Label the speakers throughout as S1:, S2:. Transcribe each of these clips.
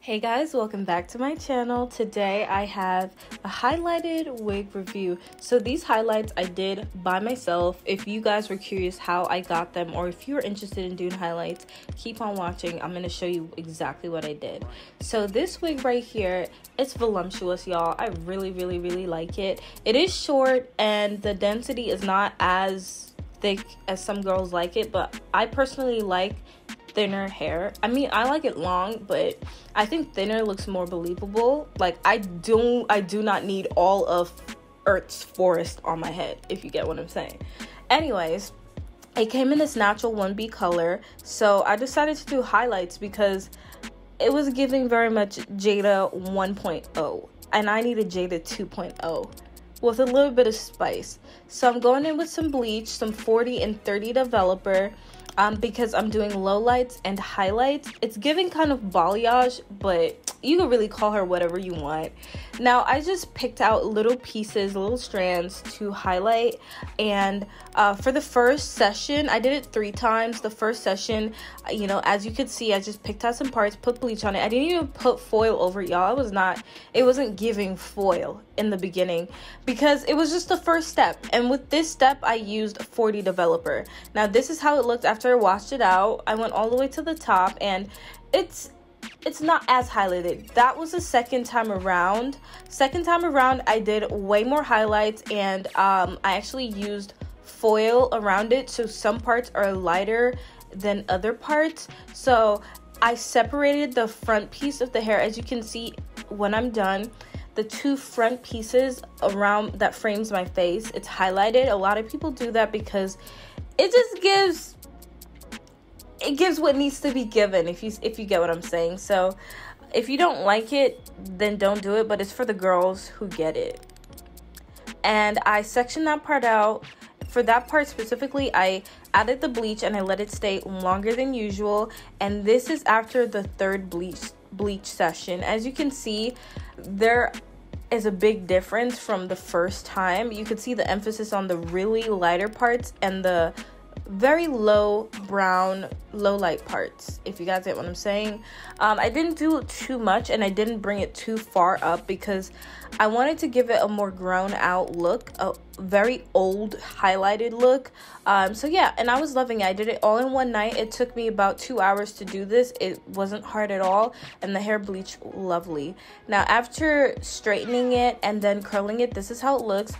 S1: Hey guys, welcome back to my channel. Today I have a highlighted wig review. So these highlights I did by myself. If you guys were curious how I got them or if you're interested in doing highlights, keep on watching. I'm going to show you exactly what I did. So this wig right here, it's voluptuous y'all. I really, really, really like it. It is short and the density is not as thick as some girls like it, but I personally like thinner hair. I mean, I like it long, but I think thinner looks more believable. Like I don't I do not need all of Earth's forest on my head, if you get what I'm saying. Anyways, it came in this natural 1B color, so I decided to do highlights because it was giving very much Jada 1.0 and I needed Jada 2.0 with a little bit of spice. So I'm going in with some bleach, some 40 and 30 developer, um, because I'm doing lowlights and highlights. It's giving kind of balayage, but you can really call her whatever you want. Now, I just picked out little pieces, little strands to highlight. And uh, for the first session, I did it three times. The first session, you know, as you could see, I just picked out some parts, put bleach on it. I didn't even put foil over it, y'all. It was not, it wasn't giving foil in the beginning because it was just the first step. And with this step, I used 40 Developer. Now, this is how it looked after I washed it out. I went all the way to the top and it's it's not as highlighted. That was the second time around. Second time around, I did way more highlights and um, I actually used foil around it so some parts are lighter than other parts. So I separated the front piece of the hair as you can see when I'm done the two front pieces around that frames my face it's highlighted a lot of people do that because it just gives it gives what needs to be given if you if you get what I'm saying. So if you don't like it, then don't do it, but it's for the girls who get it. And I sectioned that part out. For that part specifically, I added the bleach and I let it stay longer than usual. And this is after the third bleach bleach session. As you can see, there is a big difference from the first time. You could see the emphasis on the really lighter parts and the very low brown low light parts if you guys get what i'm saying. Um, i didn't do too much and i didn't bring it too far up because i wanted to give it a more grown out look a very old highlighted look. Um, so yeah and i was loving it. I did it all in one night. It took me about two hours to do this. It wasn't hard at all and the hair bleached lovely. Now after straightening it and then curling it this is how it looks.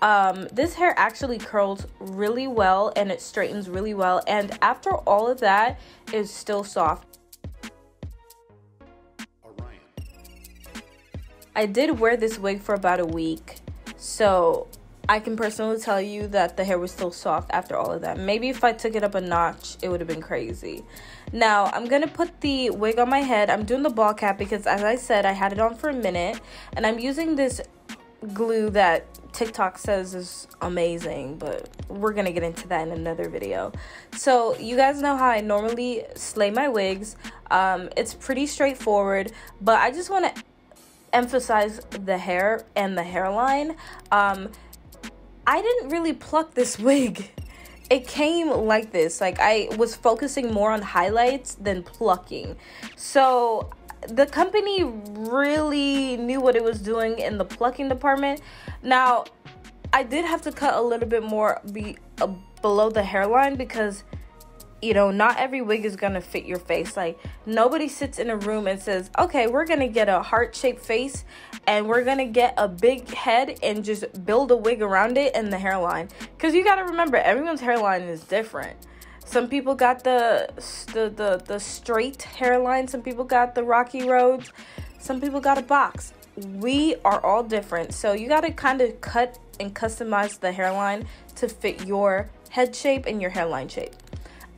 S1: Um, this hair actually curls really well and it straightens really well. And after all of that is still soft I did wear this wig for about a week so I can personally tell you that the hair was still soft after all of that. Maybe if I took it up a notch, it would have been crazy. Now, I'm going to put the wig on my head. I'm doing the ball cap because, as I said, I had it on for a minute. And I'm using this glue that TikTok says is amazing, but we're to get into that in another video. So, you guys know how I normally slay my wigs. Um, it's pretty straightforward, but I just want to emphasize the hair and the hairline. Um, I didn't really pluck this wig. It came like this. Like I was focusing more on highlights than plucking. So the company really knew what it was doing in the plucking department. Now, I did have to cut a little bit more be uh, below the hairline because you know, not every wig is gonna fit your face. Like, nobody sits in a room and says, okay, we're gonna get a heart shaped face and we're gonna get a big head and just build a wig around it and the hairline. Because you gotta remember, everyone's hairline is different. Some people got the, the, the, the straight hairline, some people got the rocky roads, some people got a box. We are all different. So, you gotta kind of cut and customize the hairline to fit your head shape and your hairline shape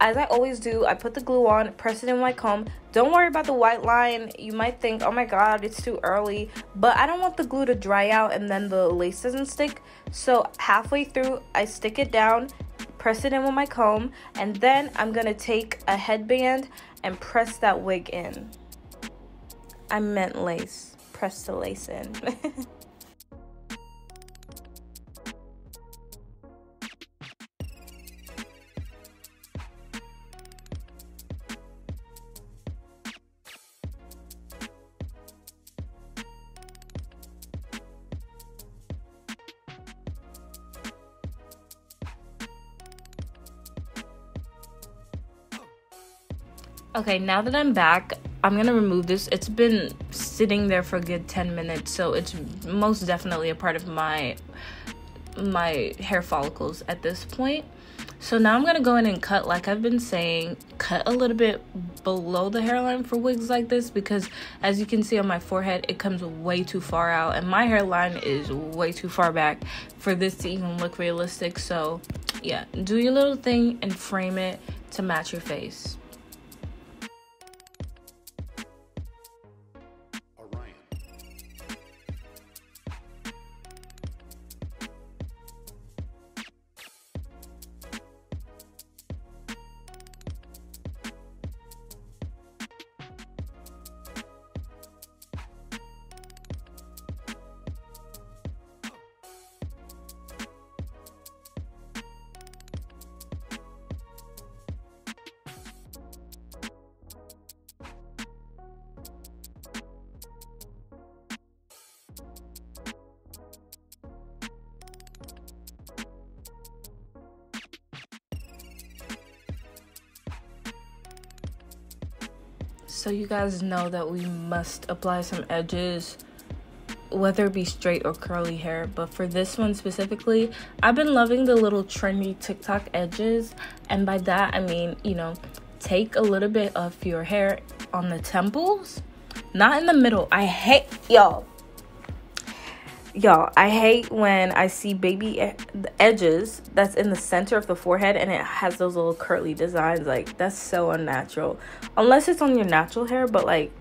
S1: as I always do, I put the glue on, press it in my comb. Don't worry about the white line. You might think, oh my god, it's too early. But I don't want the glue to dry out and then the lace doesn't stick. So halfway through, I stick it down, press it in with my comb, and then I'm gonna take a headband and press that wig in. I meant lace. Press the lace in. Okay, now that I'm back, I'm gonna remove this. It's been sitting there for a good 10 minutes, so it's most definitely a part of my my hair follicles at this point. So now I'm gonna go in and cut, like I've been saying, cut a little bit below the hairline for wigs like this because as you can see on my forehead, it comes way too far out and my hairline is way too far back for this to even look realistic. So yeah, do your little thing and frame it to match your face. So you guys know that we must apply some edges whether it be straight or curly hair. But for this one specifically i've been loving the little trendy tiktok edges. And by that i mean you know take a little bit of your hair on the temples. Not in the middle. I hate y'all y'all i hate when i see baby e- edges that's in the center of the forehead and it has those little curly designs like that's so unnatural. Unless it's on your natural hair but like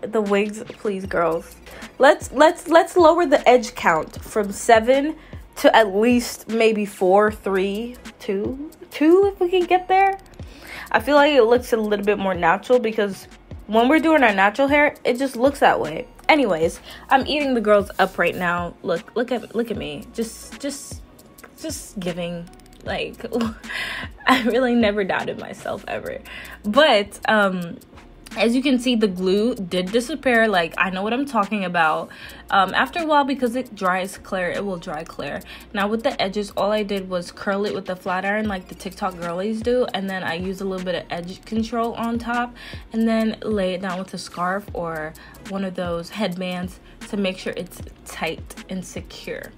S1: the wigs please girls. Let's let's let's lower the edge count from seven to at least maybe four three two two if we can get there. I feel like it looks a little bit more natural because when we're doing our natural hair it just looks that way anyways i'm eating the girls up right now. Look look at look at me. Just just just giving like i really never doubted myself ever. But um as you can see the glue did disappear. Like i know what i'm talking about. Um, after a while because it dries clear it will dry clear. Now with the edges all i did was curl it with the flat iron like the tiktok girlies do and then i use a little bit of edge control on top and then lay it down with a scarf or one of those headbands to make sure it's tight and secure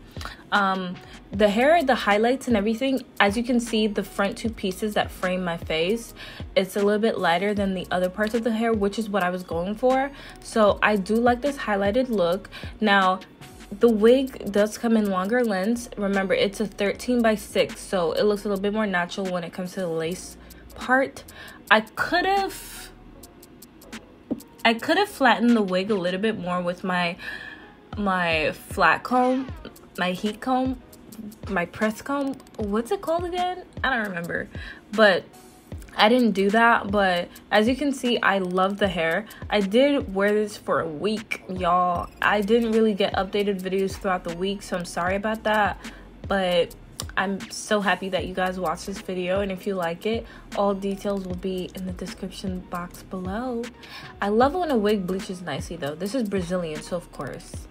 S1: um, the hair the highlights and everything as you can see the front two pieces that frame my face it's a little bit lighter than the other parts of the hair which is what i was going for. So i do like this highlighted look. Now the wig does come in longer lengths. Remember it's a 13 by 6 so it looks a little bit more natural when it comes to the lace part. I could have i could have flattened the wig a little bit more with my my flat comb my heat comb, my press comb. What's it called again? I don't remember. But I didn't do that, but as you can see, I love the hair. I did wear this for a week, y'all. I didn't really get updated videos throughout the week, so I'm sorry about that. But I'm so happy that you guys watched this video, and if you like it, all details will be in the description box below. I love when a wig bleaches nicely, though. This is Brazilian, so of course.